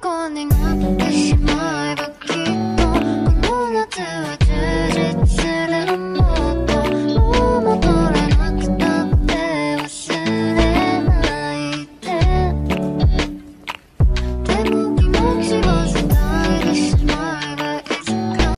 calling